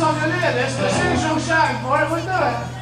sångerledes, det the som sang, bare We do it.